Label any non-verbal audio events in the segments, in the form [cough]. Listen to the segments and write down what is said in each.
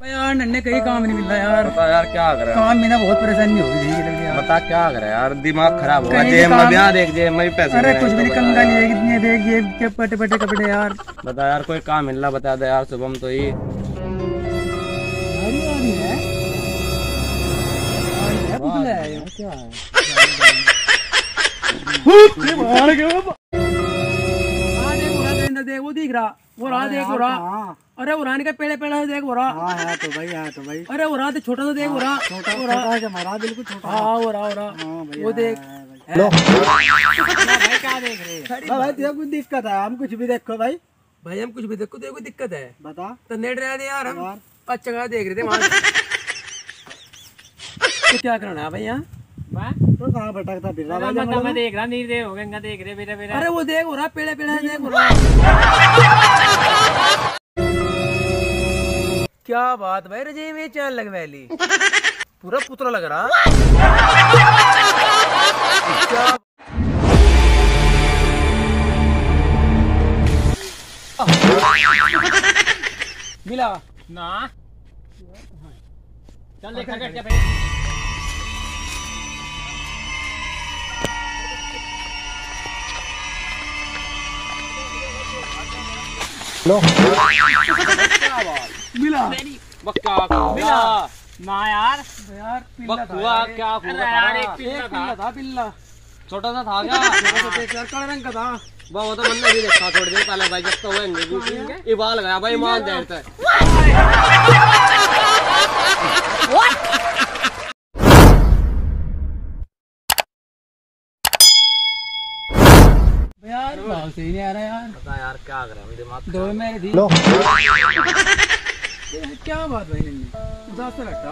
यार नन्ने कहीं काम नहीं मिल रहा यार। बता यार क्या करे काम में ना बहुत परेशानी होगी बता क्या करे यार? दिमाग खराब होगा जेब में काम- देख जेब में पैसे अरे कुछ भी हैं, नहीं तो कंगा लिए कितने देख ये के पटे पटे कपड़े यार। बता यार कोई काम मिल रहा बता दे यार शुभम तो ही। है? है, है। क्या है? हाँ, वो दिख रहा वो रहा देख रहा अरे वो रानी का पेड़ पेड़े देख वो रहा। हाँ है तो भाई है तो भाई। अरे वो रहा तो छोटा सा देख वो रहा छोटा है हमारा बिल्कुल छोटा। हाँ वो रहा वो रहा। हाँ वो देख। भाई क्या देख रहे भाई तेरा कुछ दिक्कत है हम कुछ भी देखो भाई। भाई हम कुछ भी देखो देखो दिक्कत है। बता। तो नेट रहे यार हम यार। पाँच जगह देख रहे थे वहाँ तो क्या करना है भाई यहाँ तो कहाँ भटकता फिर रहा भाई जंगल देख रहा नहीं दे गंगा देख रहे मेरा मेरा। अरे वो देख हो रहा पेड़े पेड़े देख हो रहा। [laughs] क्या बात भाई रजे में चैन लग वैली पूरा पुतला लग रहा। मिला? ना। चल देखा कर? क्या पहले मिला। बक्का मिला। ना यार। यार पिल्ला था बकुआ क्या हुआ यार था? एक एक पिल्ला पिल्ला था पिल्ला। छोटा सा था क्या? छोटा सा रंग का था। वो तो मैंने भी देखा थोड़ी देर पहले भाई जब तो होंगे इबाल गया भाई मान देर तक। यार भाव सही नहीं आ रहा यार। बता यार क्या करें हम दिमाग दो मेरे ये क्या बात भाई इनने उदास तो लगता।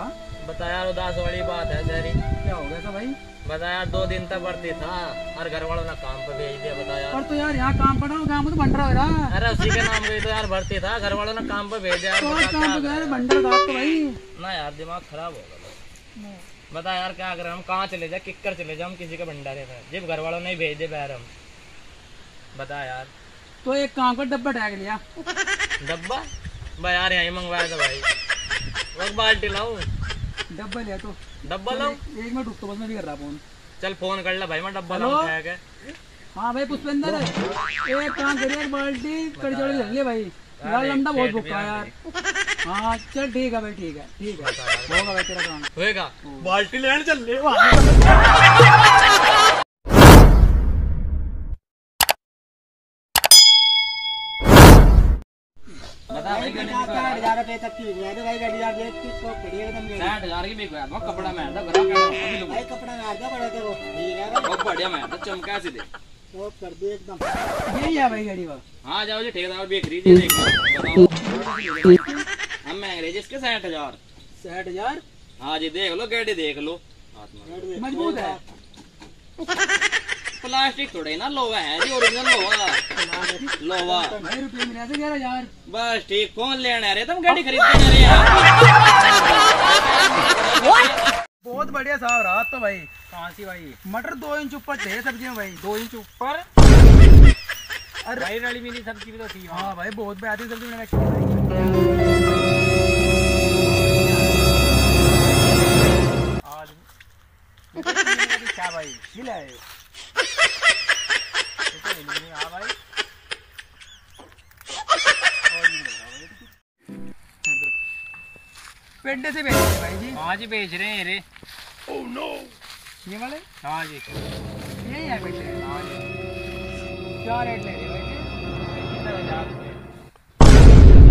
बता यार उदास वाली बात है तेरी। क्या हो गया था भाई? बता यार दो दिन तक भर्ती था। हर घर वालों ने काम पे भेज दिया बता यार। पर तो यार यहाँ काम पड़ा काम तो बन रहा अरे उसी के नाम गई तो यार भर्ती था। घर वालों ने काम पे भेज दिया यार तो काम गया बंडर था तो भाई? ना यार दिमाग खराब हो गया। बता यार क्या करें हम? कहाँ चले जाए? किक्कर चले जाए हम किसी के भंडारे में? जब घर वालों ने भेज दे बैर हम बता यार। तो एक काम कर डब्बा टैग लिया। डब्बा? भाई यार यहीं मंगवाया था भाई। वो बाल्टी लाऊं डब्बा लिया तो। डब्बा लाऊं एक मिनट रुक तो बस मैं भी कर रहा फ़ोन। चल फ़ोन कर ले भाई मैं डब्बा? लाऊं क्या है? हाँ भाई पुष्पेंद्र एक काम करिए एक बाल्टी कड़ी चौड़ी ले भाई। यार लंडा बहुत भूखा यार। हाँ चल ठीक है भाई ठीक है ठीक है। होगा भाई तेरा काम। होएगा। बाल्टी लेने चल ले [laughs] बता भाई साठ हज़ार रुपए तक की है तो भाई गाड़ी यार देख किस को खड़ी है एकदम साठ हज़ार की भी गया मैं कपड़ा मैं था गरा का अभी भाई कपड़ा मार दो बड़ा तेरे को ठीक है भाई बहुत बढ़िया मैं चमका से दे। कर दे एकदम। यही है भाई गाड़ी हाँ जाओ जी ठेकेदार बताओ हम महँगे जिसके साठ हज़ार। साठ हज़ार? हाँ जी देख लो गाड़ी देख लो। हाथ मज़बूत है। [laughs] प्लास्टिक थोड़े ना लोहा है जी ओरिजिनल लोहा लोहा। भाई रुपये मिला से ग्यारह हज़ार बस ठीक कौन लेने आ रहे? तुम गाड़ी खरीदने जा रहे हैं। बहुत बढ़िया साहब रहा तो भाई। कहाँ सी भाई? मटर दो इंच ऊपर थे सब्ज़ी में भाई। दो इंच ऊपर? अरे। भाई रली मिली सब्ज़ी भी तो थी वहाँ। हाँ भाई बहुत बेहतरीन सब्ज़ी मैंने है आज। [laughs] क्या भाई? मिला है तो तो मिली नहीं, हाँ भाई पेड्डे से बेचते हैं भाई जी। हाँ जी बेच रहे हैं रे। ये वाले? हाँ जी। यही है पेड्डे हाँ। जी। क्या रेट ले रहे भाई जी? कितना हज़ार रुपये।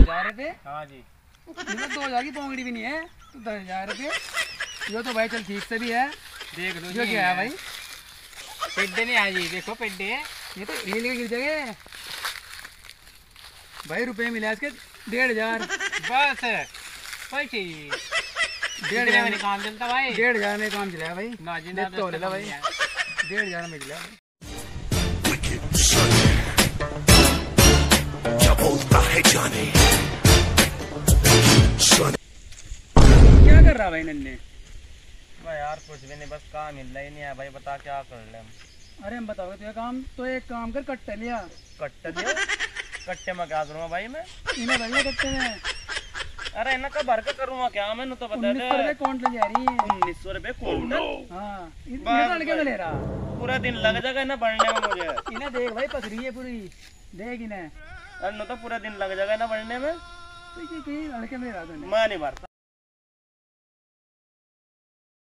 हज़ार रुपये हाँ जी मतलब दो हज़ार की पोंगड़ी भी नहीं है। तो दस हज़ार रुपये। यो तो भाई चल ठीक से भी है। देख लो यो जी क्या है भाई? पेड्डे नहीं है जी देखो पेड्डे ये तो हिल के गिर जाएँगे। भाई रुपए मिला इसके डेढ़ हज़ार। बस। कोई चाहिए डेढ़ हज़ार में काम चलता भाई। डेढ़ हज़ार में काम चलाया भाई। ना जी ना तो भाई। डेढ़ हज़ार में चला क्या कर रहा भाई नन्ने भाई यार कुछ भी नहीं बस काम मिल रहा ही नहीं है। भाई बता क्या कर ले हम? अरे हम बताओगे तो काम तो एक काम कर कट्टे लिया। कट्टे दियो कट्टे में क्या करूँगा भाई मैं? इन्हें बढ़िया कट्टे में। अरे इन्हें का भर के करूँगा क्या? मैंने तो बता उन्नीस दे सौ रुपए कौन ले जा रही है? उन्नीस सौ रुपए क्विंटल हाँ इतने लड़के में ले रहा। पूरा दिन लग जाएगा इन्हें बढ़ने में मुझे। इन्हें देख भाई पथरी है पूरी। देख इन्हें। अरे तो पूरा दिन लग जाएगा इन्हें बढ़ने में। तो ये कहीं लड़के में ले रहा मैं नहीं भरता।